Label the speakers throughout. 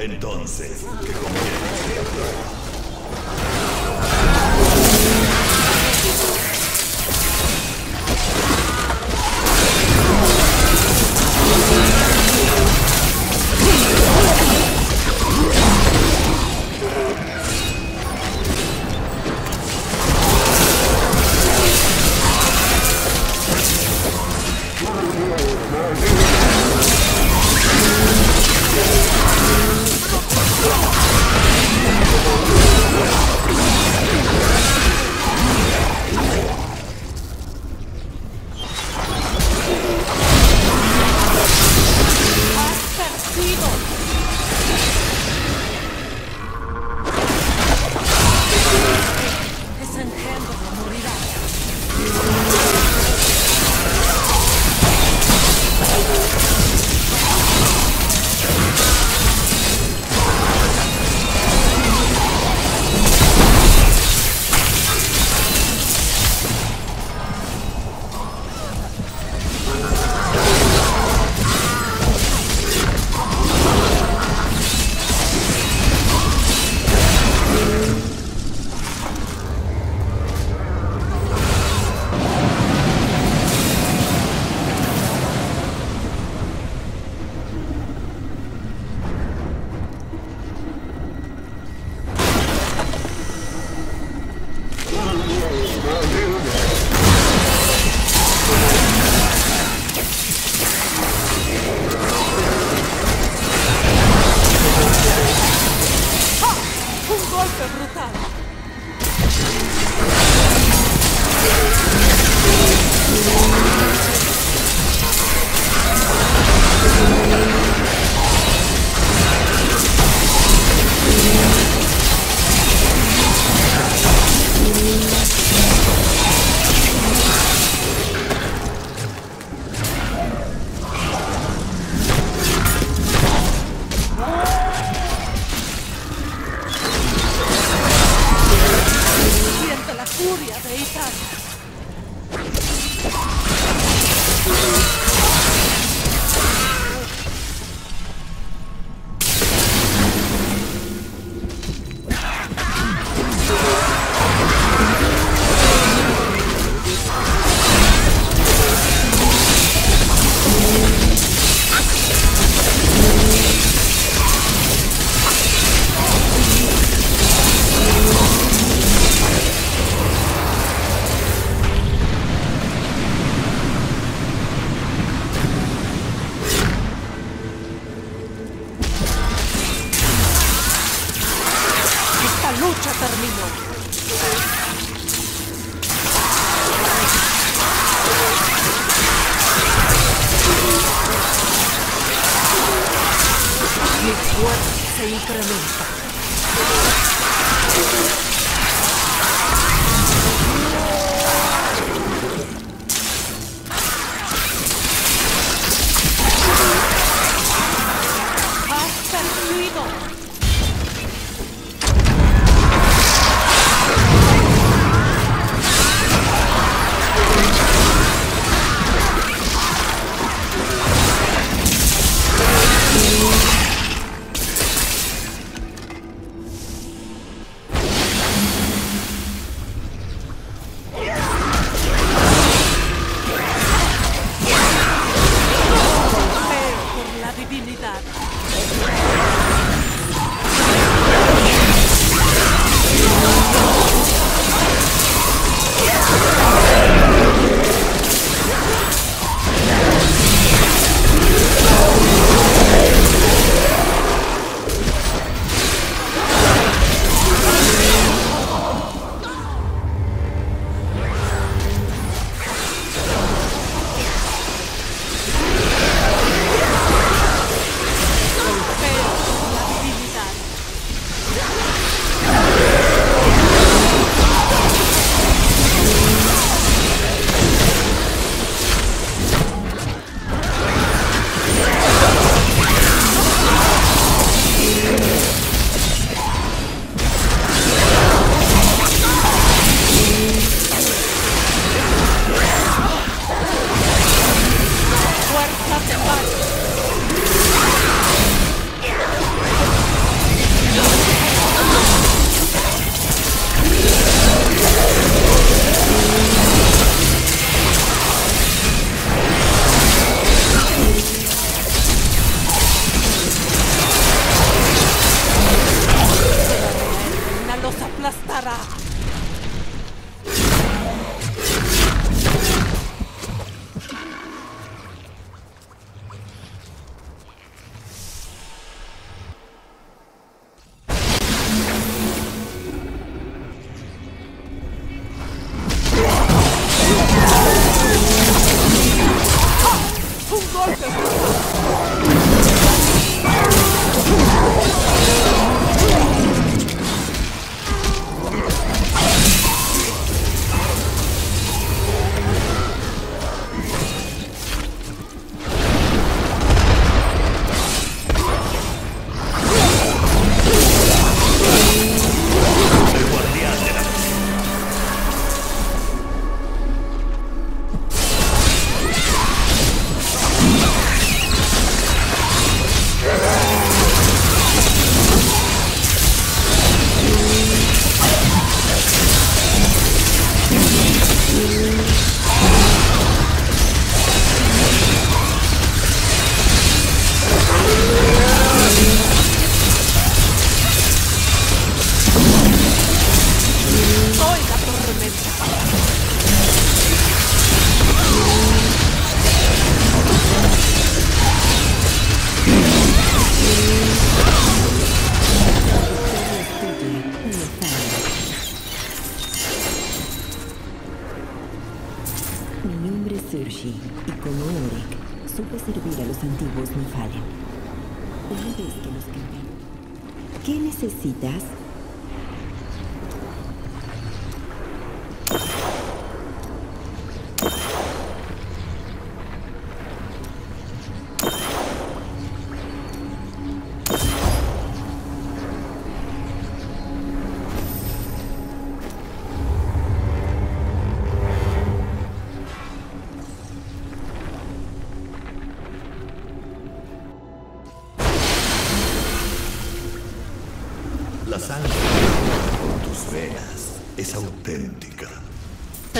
Speaker 1: Entonces, ¿qué conviene?
Speaker 2: Foi brutal.
Speaker 3: Thank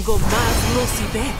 Speaker 2: Tengo más lucidez.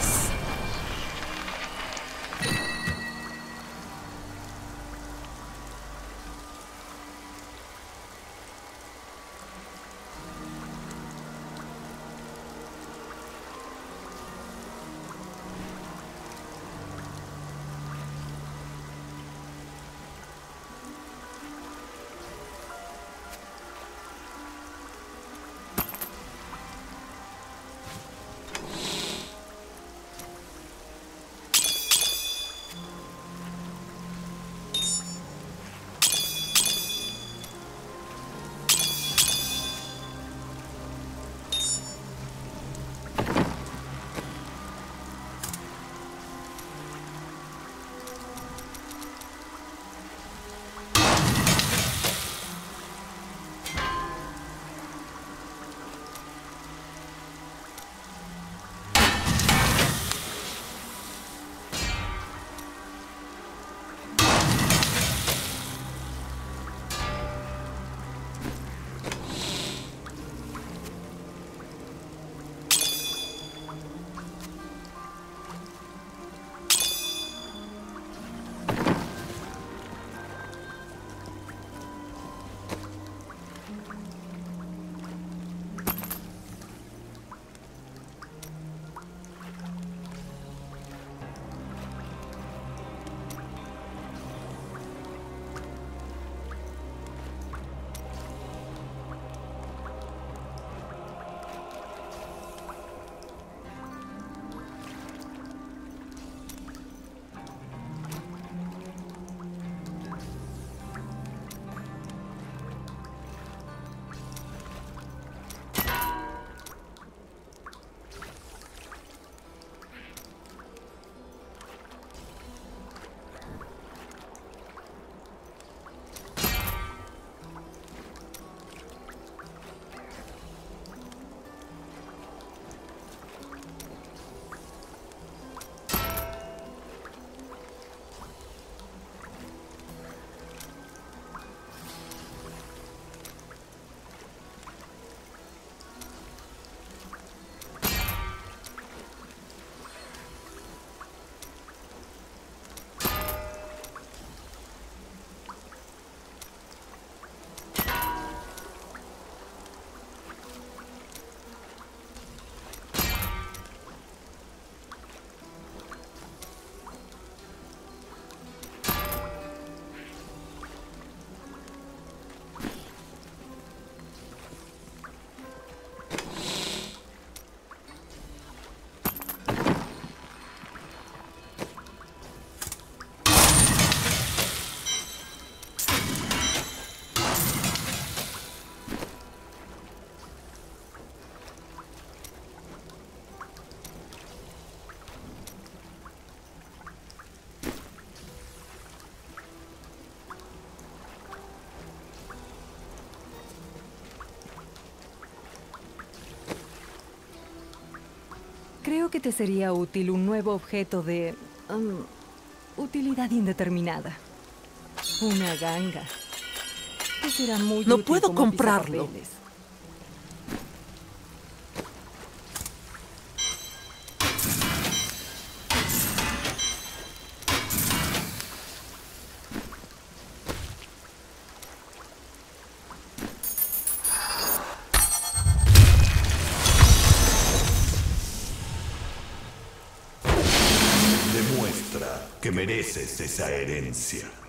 Speaker 4: Que te sería útil un nuevo objeto de... um, utilidad indeterminada. Una ganga. Te será muy
Speaker 1: No
Speaker 4: útil
Speaker 1: puedo comprarlo.
Speaker 2: Que mereces esa herencia.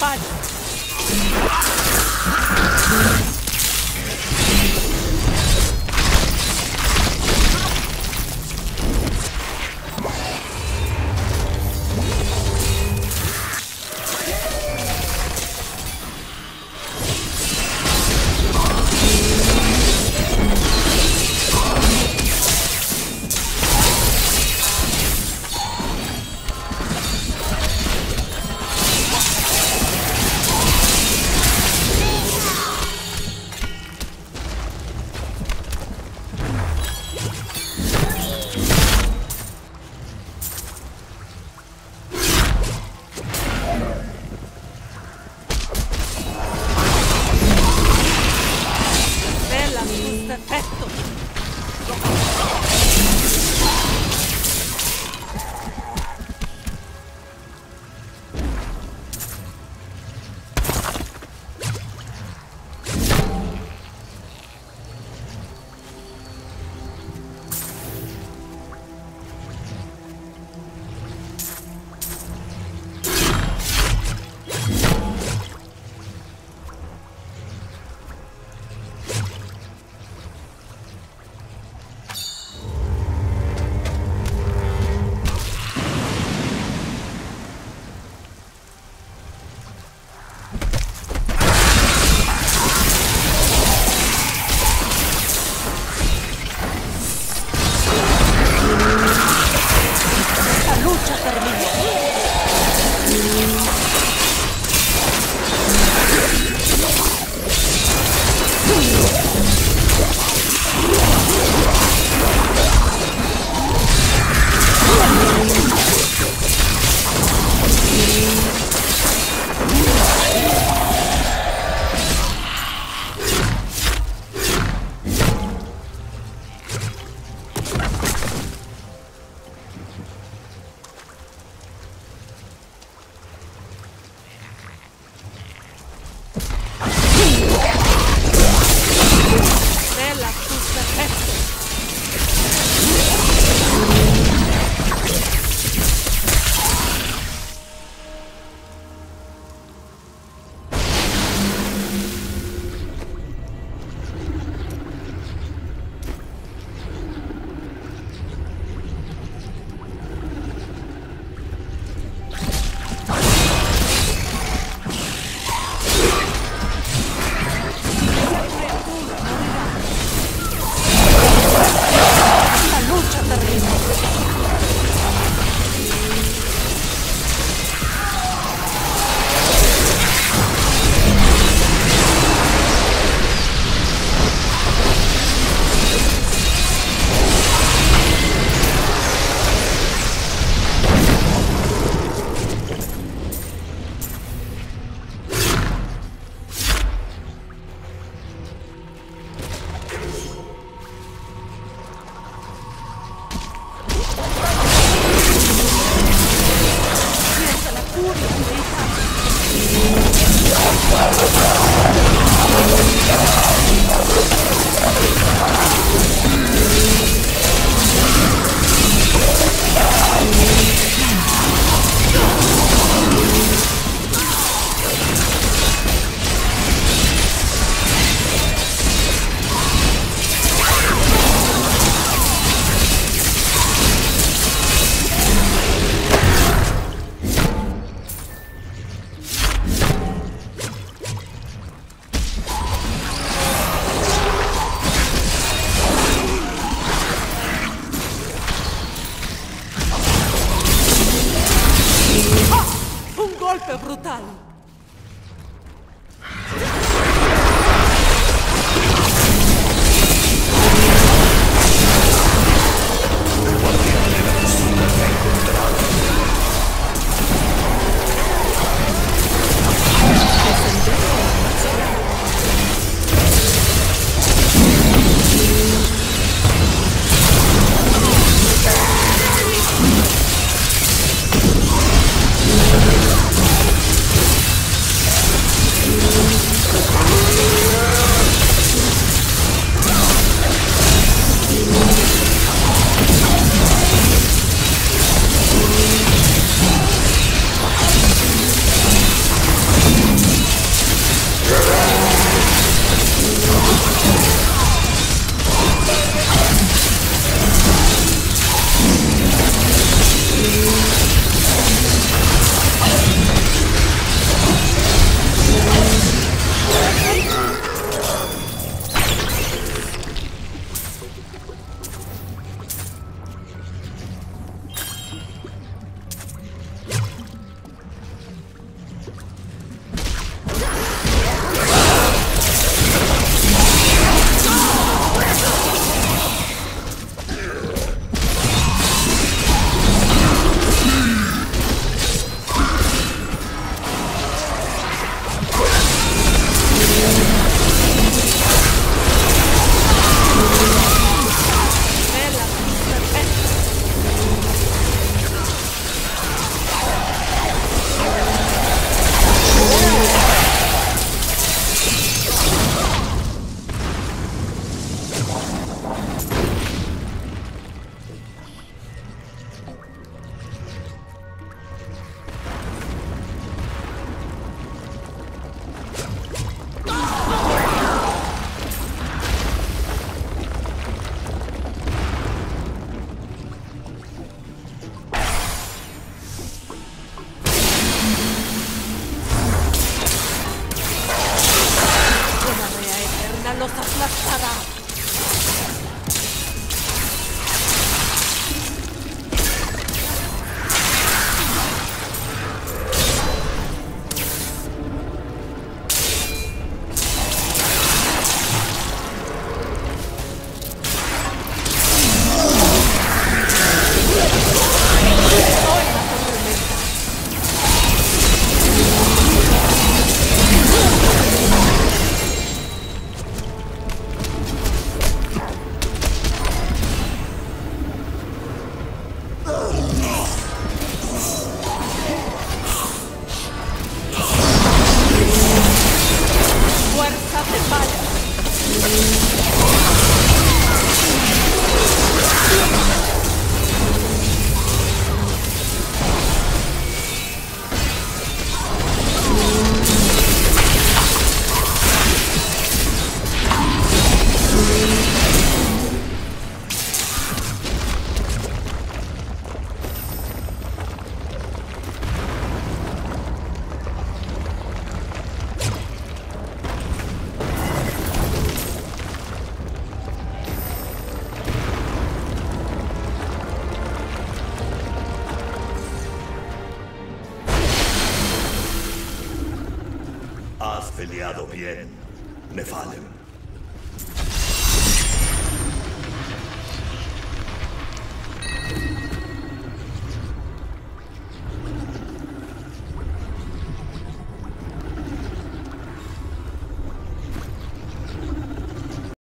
Speaker 2: Fun.